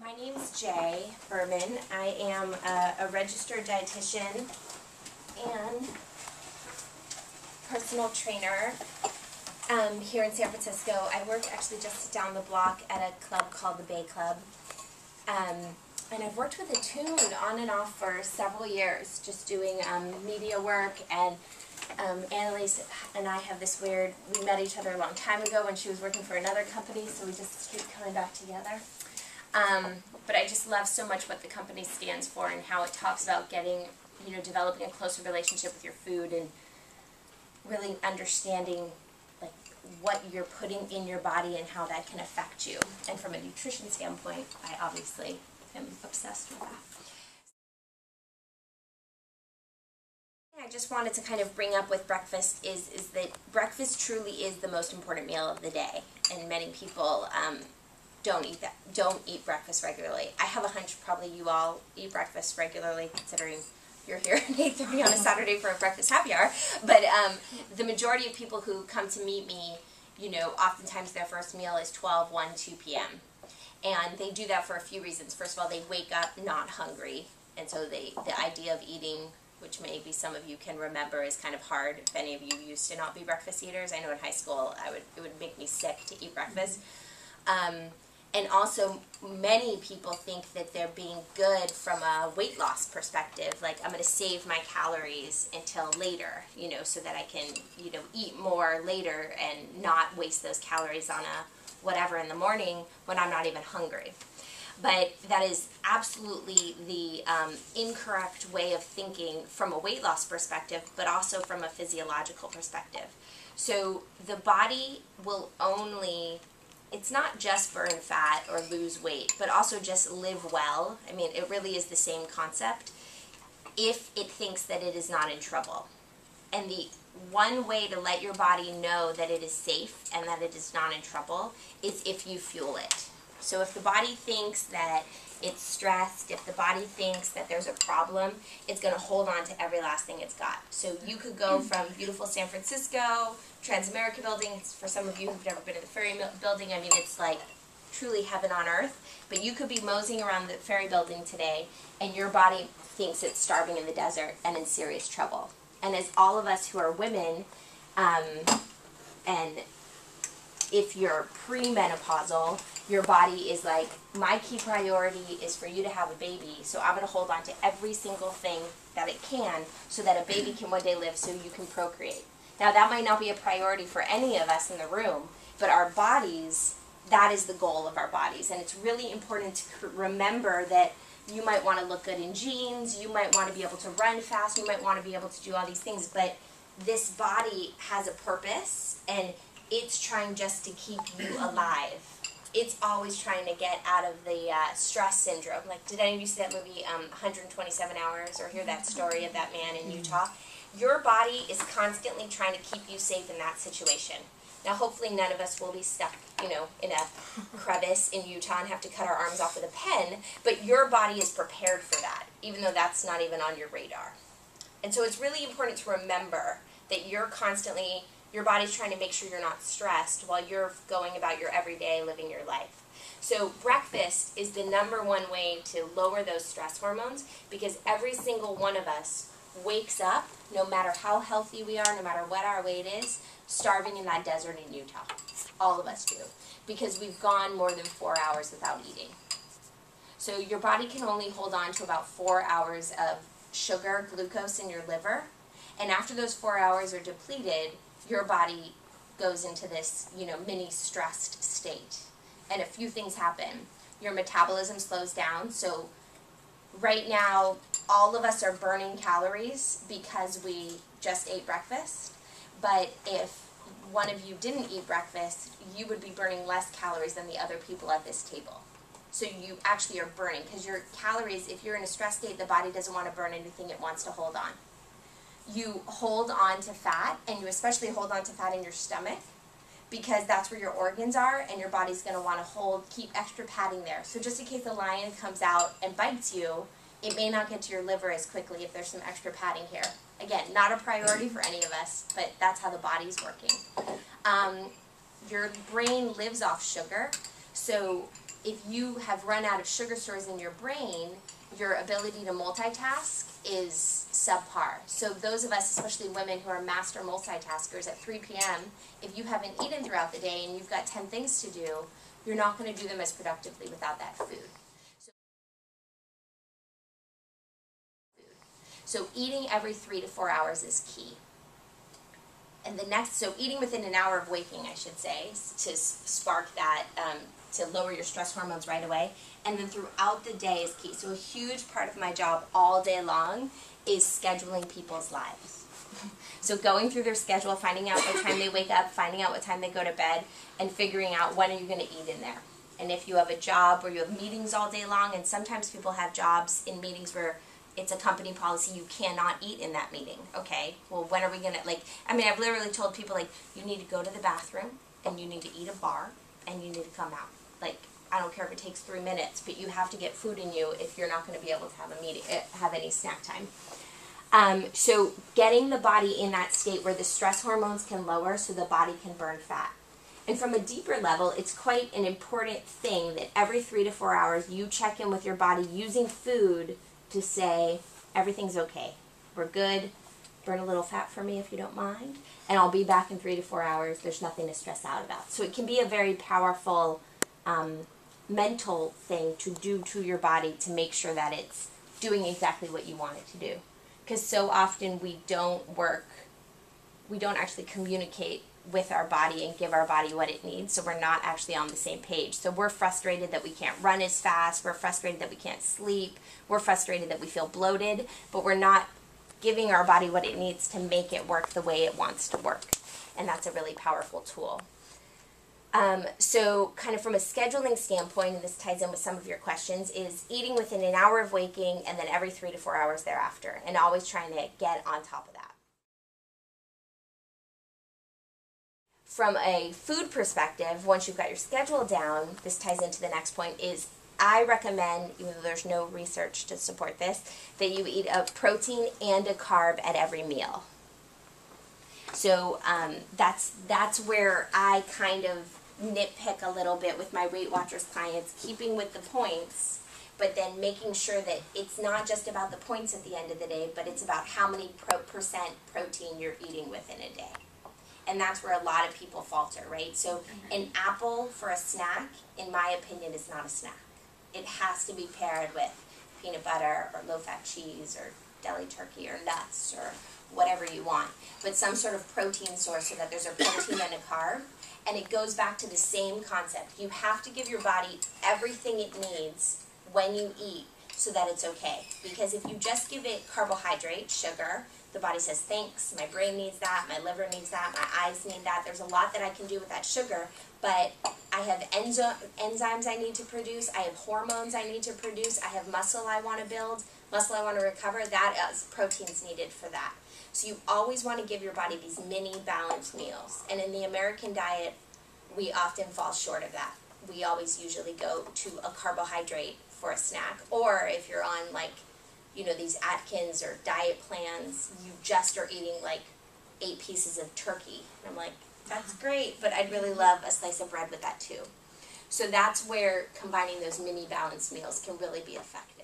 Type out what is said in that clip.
My name's Jay Berman. I am a, a registered dietitian and personal trainer um, here in San Francisco. I work actually just down the block at a club called the Bay Club. Um, and I've worked with Attune on and off for several years, just doing um, media work. And um, Annalise and I have this weird, we met each other a long time ago when she was working for another company, so we just keep coming back together. Um, but I just love so much what the company stands for and how it talks about getting, you know, developing a closer relationship with your food and really understanding like what you're putting in your body and how that can affect you. And from a nutrition standpoint, I obviously am obsessed with that. I just wanted to kind of bring up with breakfast is is that breakfast truly is the most important meal of the day, and many people um, don't eat that don't eat breakfast regularly. I have a hunch probably you all eat breakfast regularly, considering you're here at eight thirty on a Saturday for a breakfast happy hour. But um, the majority of people who come to meet me, you know, oftentimes their first meal is 12, 1, 2 p.m. And they do that for a few reasons. First of all, they wake up not hungry, and so they the idea of eating which maybe some of you can remember is kind of hard if any of you used to not be breakfast eaters. I know in high school I would it would make me sick to eat breakfast. Um, and also many people think that they're being good from a weight loss perspective like i'm going to save my calories until later you know so that i can you know eat more later and not waste those calories on a whatever in the morning when i'm not even hungry but that is absolutely the um, incorrect way of thinking from a weight loss perspective, but also from a physiological perspective. So the body will only, it's not just burn fat or lose weight, but also just live well. I mean, it really is the same concept if it thinks that it is not in trouble. And the one way to let your body know that it is safe and that it is not in trouble is if you fuel it. So if the body thinks that it's stressed, if the body thinks that there's a problem, it's going to hold on to every last thing it's got. So you could go from beautiful San Francisco, Transamerica building, for some of you who've never been to the ferry building, I mean, it's like truly heaven on earth. But you could be moseying around the ferry building today, and your body thinks it's starving in the desert and in serious trouble. And as all of us who are women, um, and if you're premenopausal, your body is like, my key priority is for you to have a baby, so I'm going to hold on to every single thing that it can so that a baby can one day live so you can procreate. Now, that might not be a priority for any of us in the room, but our bodies, that is the goal of our bodies. And it's really important to remember that you might want to look good in jeans, you might want to be able to run fast, you might want to be able to do all these things, but this body has a purpose and it's trying just to keep you alive it's always trying to get out of the uh, stress syndrome. Like, did any of you see that movie, um, 127 Hours, or hear that story of that man in Utah? Your body is constantly trying to keep you safe in that situation. Now, hopefully, none of us will be stuck, you know, in a crevice in Utah and have to cut our arms off with a pen, but your body is prepared for that, even though that's not even on your radar. And so it's really important to remember that you're constantly your body's trying to make sure you're not stressed while you're going about your everyday living your life. So breakfast is the number one way to lower those stress hormones because every single one of us wakes up, no matter how healthy we are, no matter what our weight is, starving in that desert in Utah. All of us do. Because we've gone more than four hours without eating. So your body can only hold on to about four hours of sugar, glucose in your liver. And after those four hours are depleted, your body goes into this, you know, mini stressed state. And a few things happen. Your metabolism slows down. So right now, all of us are burning calories because we just ate breakfast. But if one of you didn't eat breakfast, you would be burning less calories than the other people at this table. So you actually are burning because your calories, if you're in a stress state, the body doesn't want to burn anything, it wants to hold on you hold on to fat, and you especially hold on to fat in your stomach because that's where your organs are and your body's going to want to hold, keep extra padding there. So just in case a lion comes out and bites you, it may not get to your liver as quickly if there's some extra padding here. Again, not a priority for any of us, but that's how the body's working. Um, your brain lives off sugar, so if you have run out of sugar stores in your brain, your ability to multitask is subpar. So those of us, especially women who are master multitaskers at 3 p.m., if you haven't eaten throughout the day and you've got 10 things to do, you're not going to do them as productively without that food. So, so eating every three to four hours is key. And the next, so eating within an hour of waking, I should say, to spark that, um, to lower your stress hormones right away. And then throughout the day is key. So a huge part of my job all day long is scheduling people's lives. So going through their schedule, finding out what time they wake up, finding out what time they go to bed, and figuring out when are you going to eat in there. And if you have a job where you have meetings all day long, and sometimes people have jobs in meetings where it's a company policy you cannot eat in that meeting. Okay, well when are we going to, like, I mean I've literally told people like, you need to go to the bathroom, and you need to eat a bar, and you need to come out. Like, I don't care if it takes three minutes, but you have to get food in you if you're not going to be able to have a meeting, eh, have any snack time. Um, so getting the body in that state where the stress hormones can lower so the body can burn fat. And from a deeper level, it's quite an important thing that every three to four hours you check in with your body using food to say, everything's okay. We're good. Burn a little fat for me if you don't mind. And I'll be back in three to four hours. There's nothing to stress out about. So it can be a very powerful um, mental thing to do to your body to make sure that it's doing exactly what you want it to do because so often we don't work, we don't actually communicate with our body and give our body what it needs, so we're not actually on the same page. So we're frustrated that we can't run as fast, we're frustrated that we can't sleep, we're frustrated that we feel bloated, but we're not giving our body what it needs to make it work the way it wants to work. And that's a really powerful tool. Um, so kind of from a scheduling standpoint, and this ties in with some of your questions, is eating within an hour of waking and then every three to four hours thereafter, and always trying to get on top of that. From a food perspective, once you've got your schedule down, this ties into the next point, is I recommend, even though there's no research to support this, that you eat a protein and a carb at every meal. So um, that's that's where I kind of nitpick a little bit with my Weight Watchers clients, keeping with the points, but then making sure that it's not just about the points at the end of the day, but it's about how many pro percent protein you're eating within a day. And that's where a lot of people falter, right? So an apple for a snack, in my opinion, is not a snack. It has to be paired with peanut butter or low-fat cheese or deli turkey or nuts or whatever you want. But some sort of protein source so that there's a protein and a carb and it goes back to the same concept. You have to give your body everything it needs when you eat so that it's okay. Because if you just give it carbohydrate, sugar, the body says, thanks, my brain needs that, my liver needs that, my eyes need that. There's a lot that I can do with that sugar, but I have enzo enzymes I need to produce, I have hormones I need to produce, I have muscle I want to build, muscle I want to recover, that is proteins needed for that. So you always want to give your body these mini balanced meals. And in the American diet, we often fall short of that. We always usually go to a carbohydrate for a snack. Or if you're on like, you know, these Atkins or diet plans, you just are eating like eight pieces of turkey. And I'm like, that's uh-huh. great, but I'd really love a slice of bread with that too. So that's where combining those mini balanced meals can really be effective.